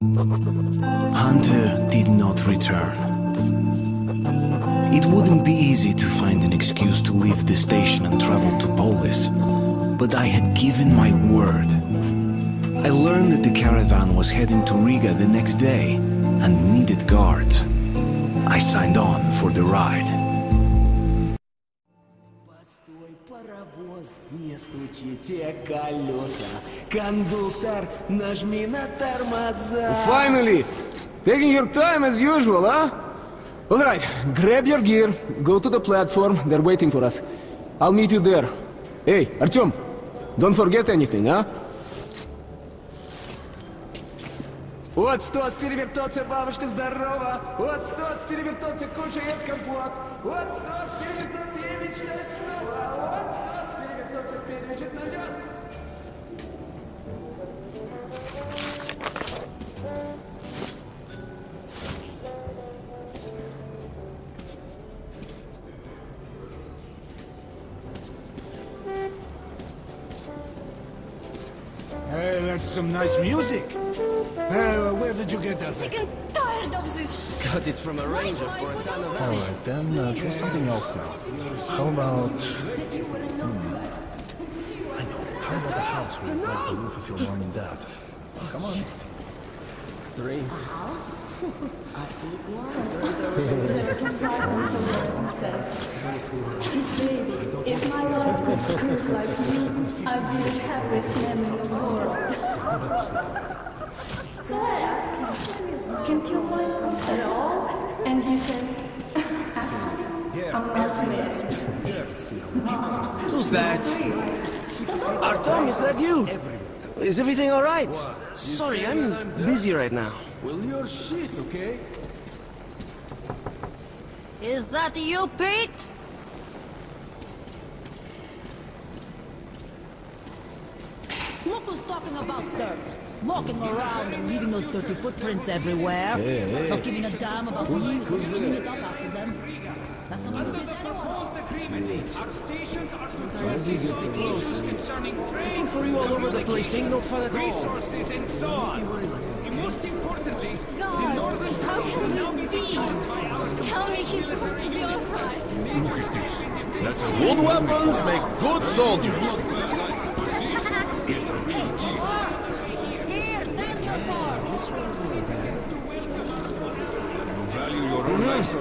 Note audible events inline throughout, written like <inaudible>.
Hunter did not return. It wouldn't be easy to find an excuse to leave the station and travel to Polis, but I had given my word. I learned that the caravan was heading to Riga the next day and needed guards. I signed on for the ride. Стучите колеса. Кондуктор, нажми на тормоза. Finally! Taking your time as usual, huh? Alright, grab your gear, go to the platform, they're waiting for us. I'll meet you there. Hey, Artyom, don't forget anything, huh? Вот стоц, перевертоться, бабушка здорова. Вот стоц, перевертоться, кушает компот. Вот стоц, перевертоться и мечтает снова. Some nice music. Uh, where did you get that thing? sick and tired of this Got it from a ranger for a ton of Alright, then uh, try something else now. How about... Hmm. I know. How about the house where you broke the roof with your mom and dad? Come on. Three. If my life could prove like you, I'd be the happiest man in the world. So I asked him, can't your wife cook at all? And he says, actually, I'm not married. Uh-uh. Who's that? Artyom, is that you? Is everything alright? Sorry, I'm busy right now. Well, your shit, okay? Is that you, Pete? Look who's talking about dirt. Walking around and leaving those dirty footprints everywhere. Not giving a damn about police or cleaning it up after them. That's something to be Our stations are controlling close. concerning trade, Looking for you all over the place ain't no fun at all. resources, and so on. And most importantly, the God, northern how trade can will now be this be? controlled by our Tell me he's going to be alright. That's good weapons make good soldiers. Here, take your part.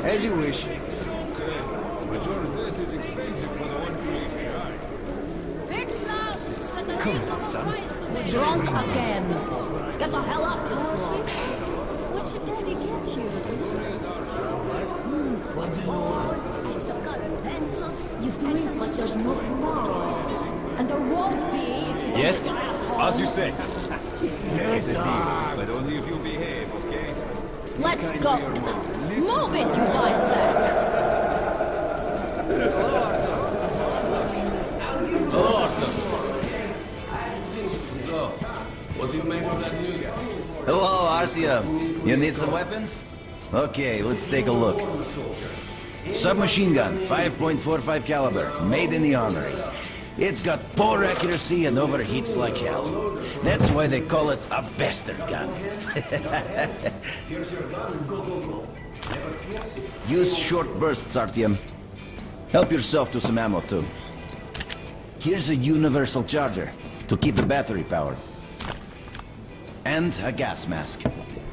As you wish. Drunk again. Get the hell up, you slob. What did Daddy get you? What do You want? You're drink, but there's no tomorrow. And there won't be if you don't Yes, get your ass home. as you say. yes, sir. But only if you behave, okay? Let's go. Move it, you white sack. Hello, Artyom. You need some weapons? Okay, let's take a look. Submachine gun, 5.45 caliber, made in the armory. It's got poor accuracy and overheats like hell. That's why they call it a bastard gun. <laughs> Use short bursts, Artyom. Help yourself to some ammo, too. Here's a universal charger to keep the battery powered. And a gas mask.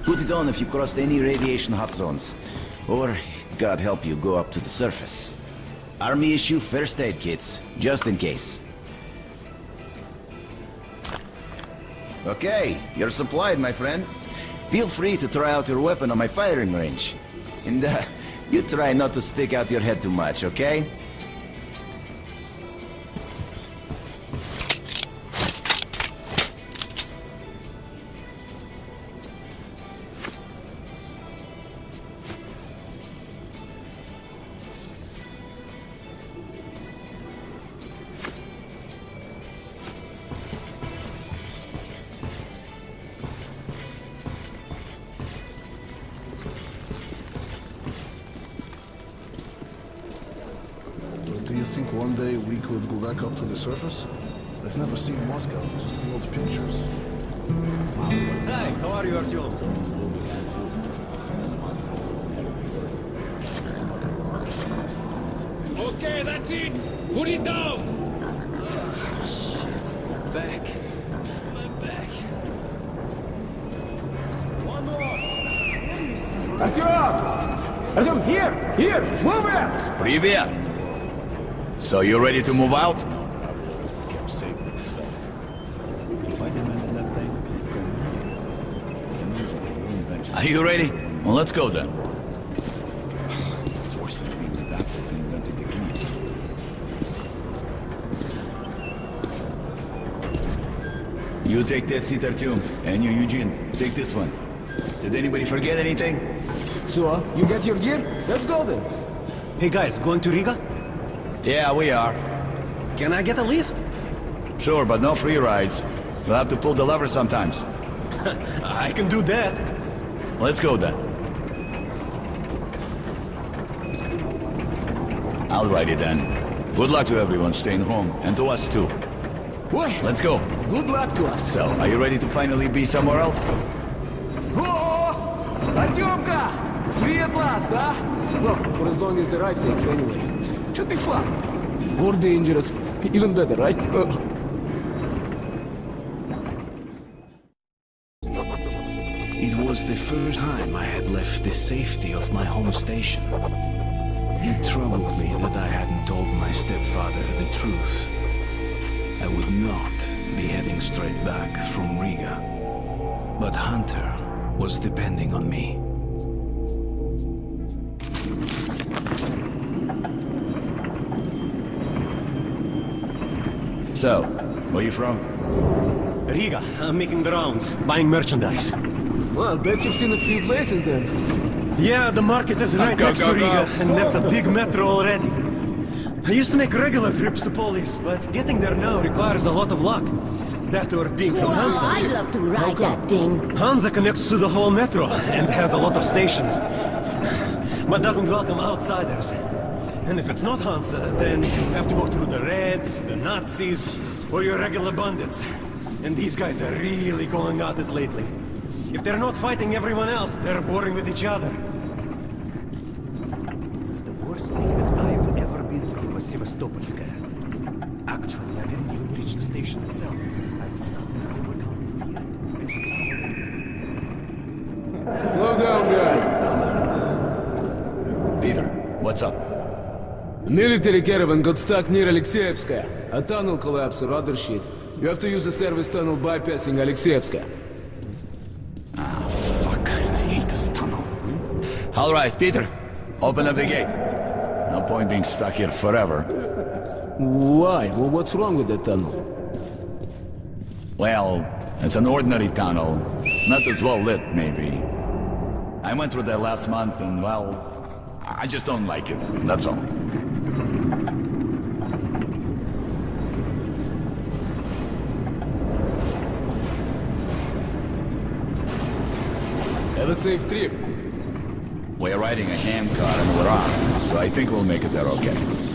Put it on if you crossed any radiation hot zones. Or, God help you, go up to the surface. Army issue first aid kits, just in case. Okay, you're supplied, my friend. Feel free to try out your weapon on my firing range. And, uh, you try not to stick out your head too much, okay? to the surface? I've never seen Moscow, just the old pictures. Hi, how are you, Artyom? Okay, that's it. Put it down. Back. My back. One more. Artyom! Artyom, here! Here! Move it! Привет! So you ready to move out? Are you ready? Well, let's go then. It's worse than being the doctor who invented the key. You take that seat, Artyom, and you, Eugene, take this one. Did anybody forget anything? So, you get your gear? Let's go then. Hey guys, going to Riga? Yeah, we are. Can I get a lift? Sure, but no free rides. You'll have to pull the lever sometimes. <laughs> I can do that. Let's go then. It then. Good luck to everyone staying home, and to us too. Boy, Let's go. good luck to us. So, are you ready to finally be somewhere else? Oh! Artyomka! Free at last, huh? Well, for as long as the ride takes anyway. Should be fun. More dangerous. Even better, right? Uh, was the first time I had left the safety of my home station. It troubled me that I hadn't told my stepfather the truth. I would not be heading straight back from Riga. But Hunter was depending on me. So, where are you from? Riga, I'm making the rounds, buying merchandise. Well, I bet you've seen a few places then. Yeah, the market is right Go, next go, to go. Riga, and that's a big metro already. I used to make regular trips to Polis, but getting there now requires a lot of luck. That or being from Hansa. I'd love to ride that thing. Hansa connects to the whole metro and has a lot of stations, but doesn't welcome outsiders. And if it's not Hansa, then you have to go through the Reds, the Nazis, or your regular bandits. And these guys are really going at it lately. If they're not fighting everyone else, they're warring with each other. The worst thing that I've ever been through was Sevastopolskaya. Actually, I didn't even reach the station itself. I was suddenly overcome with fear and screamed. Slow down, guys. Peter, what's up? A military caravan got stuck near Alexeyevskaya. A tunnel collapsed or other shit. You have to use a service tunnel bypassing Alexeyevskaya. All right, Peter. Open up the gate. No point being stuck here forever. Why? Well, what's wrong with the tunnel? Well, it's an ordinary tunnel. Not as well lit, maybe. I went through that last month and, well, I just don't like it. That's all. Have a safe trip. We're riding a hand car we're armed, so I think we'll make it there okay.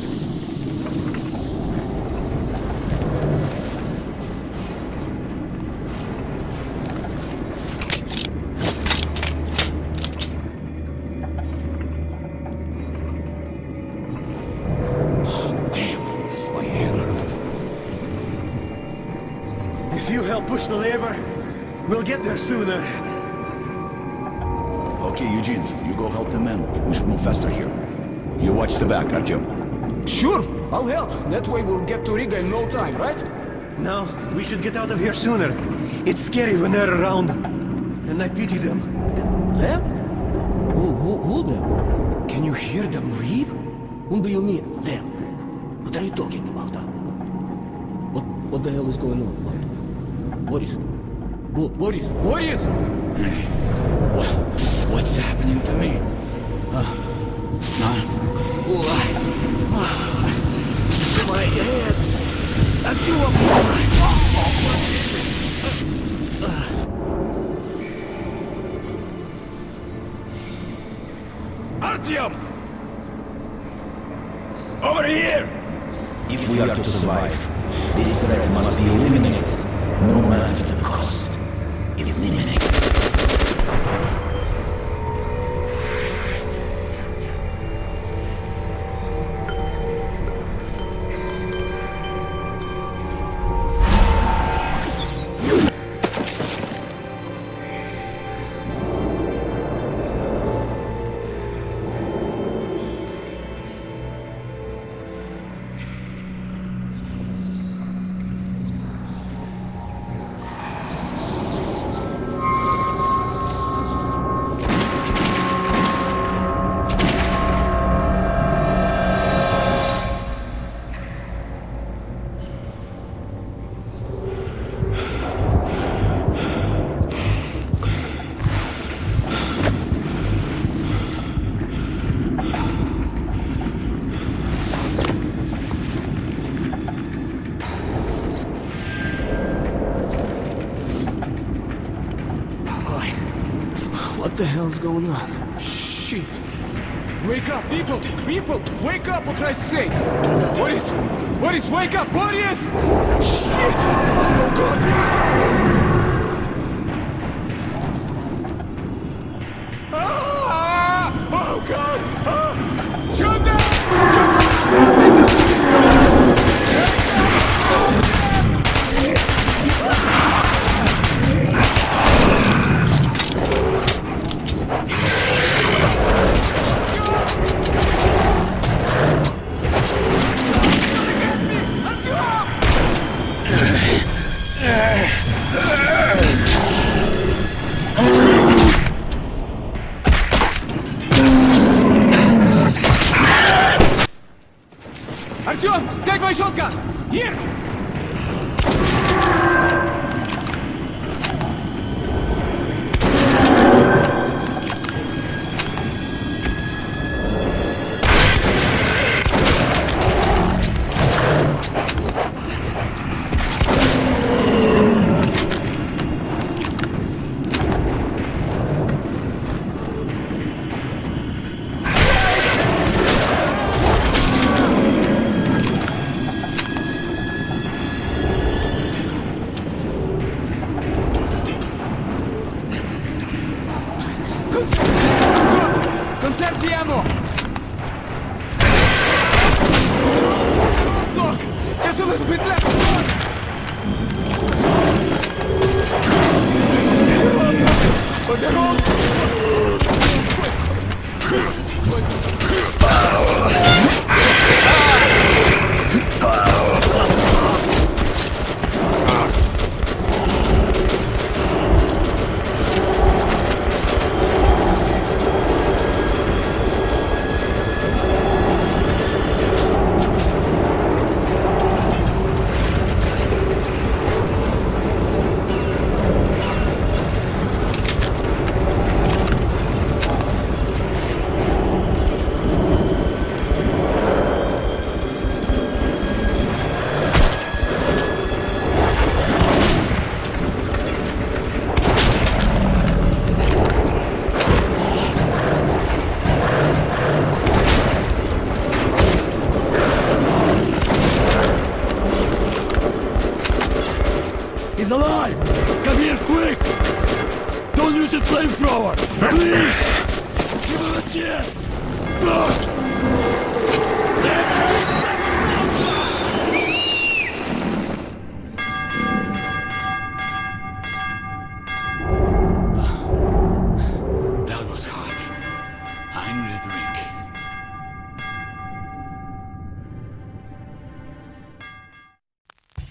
The back, Artyom. Sure, I'll help. That way we'll get to Riga in no time, right? No, we should get out of here sooner. It's scary when they're around. And I pity them. Them? Who, who, who them? Can you hear them weep? Whom do you mean, them? What are you talking about, huh? What, what the hell is going on? What? Boris? Bo Boris? Boris! What, what's happening to me? Uh, uh, My head! Artyom! What is it? Artyom! Over here! if we are to survive, this threat must be eliminated, no matter the cost. What the hell's going on? Shit! Wake up, people! People! Wake up, for Christ's sake! What is... What is... Wake up! What is... Shit! It's no good!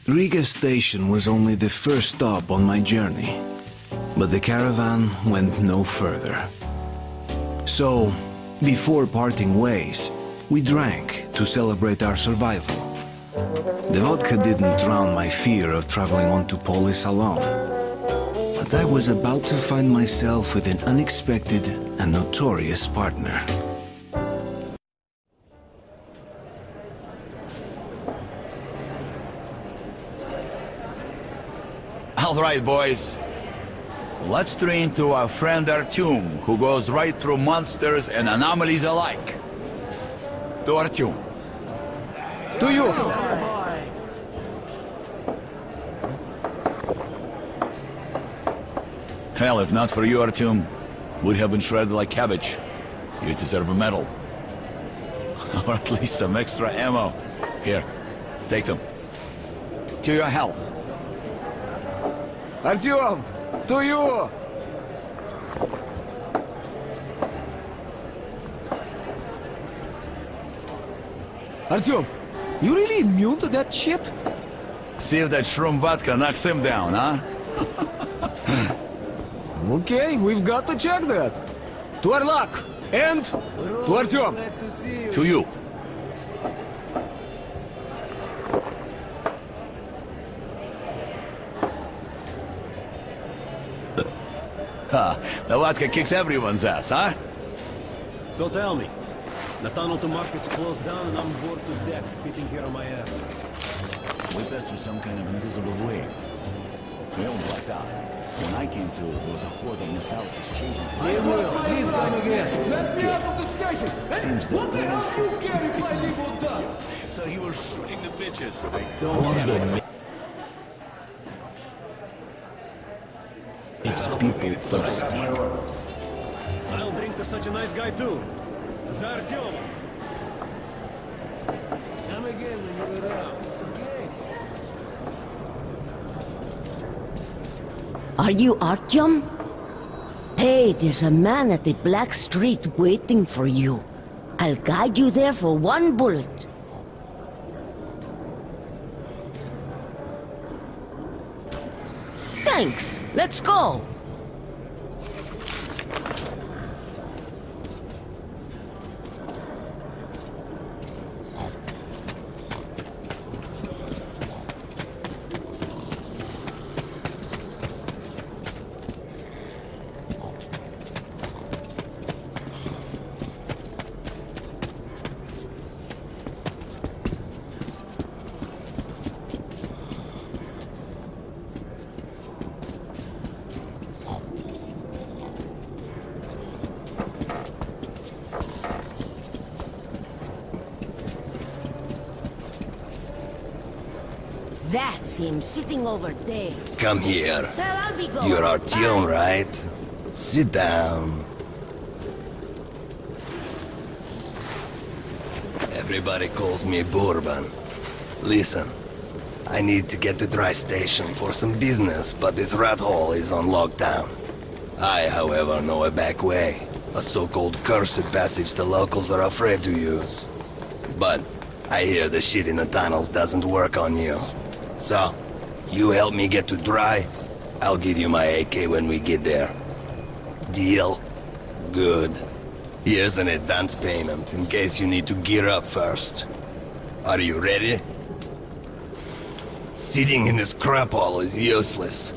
Riga station was only the first stop on my journey, but the caravan went no further. So, before parting ways, we drank to celebrate our survival. The vodka didn't drown my fear of traveling on to Polis alone, but I was about to find myself with an unexpected and notorious partner. All right, boys. Let's train to our friend Artyom, who goes right through monsters and anomalies alike. To Artyom. To you! Hell, if not for you, Artyom, would have been shredded like cabbage. You deserve a medal. <laughs> or at least some extra ammo. Here, take them. To your health. Артем! To you! Артем, you really immune to that shit? See if that shroom vodka knocks him down, huh? Okay, <laughs> we've got to check that. To our luck. And to Артем. To you. The vodka kicks everyone's ass, huh? So tell me, the tunnel to market's closed down and I'm bored to death sitting here on my ass. We passed through some kind of invisible wave. We all blacked out. When I came to, there was a horde of Nosalises chasing me. Hey, Will, please come again. Let me out of the station. Seems that what the hell there's- do you care if I leave all done? So you were shooting the bitches. It's people thirsty. I'll drink to such a nice guy too. За Артема! Come again when you're around. Okay? Are you Artyom? Hey, there's a man at the Black Street waiting for you. I'll guide you there for one bullet. Thanks. Let's go. Him sitting over there. Come here. Well, I'll be going. You're Artyom, right? Sit down. Everybody calls me Bourbon. Listen, I need to get to Dry Station for some business, but this rat hole is on lockdown. I, however, know a back way. A so-called cursed passage the locals are afraid to use. But I hear the shit in the tunnels doesn't work on you. So, you help me get to Dry, I'll give you my AK when we get there. Deal? Good. Here's an advance payment in case you need to gear up first. Are you ready? Sitting in this crap hole is useless.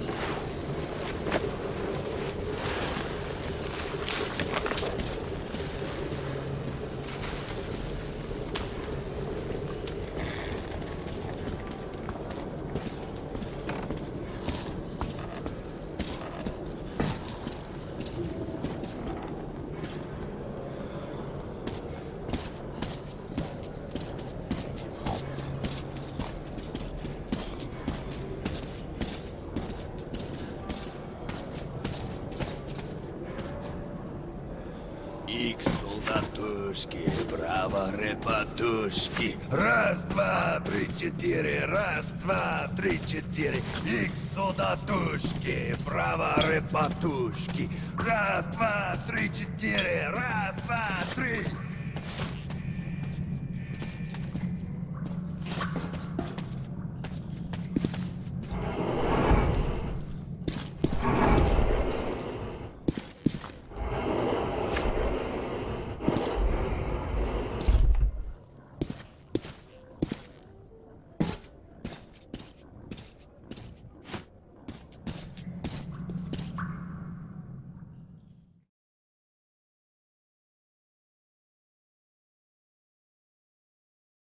Солдатушки, браво, репатушки. Раз, два, три, четыре, раз, два, три, четыре. Икс, солдатушки, браво, репатушки. Раз, два, три, четыре, раз, два, три.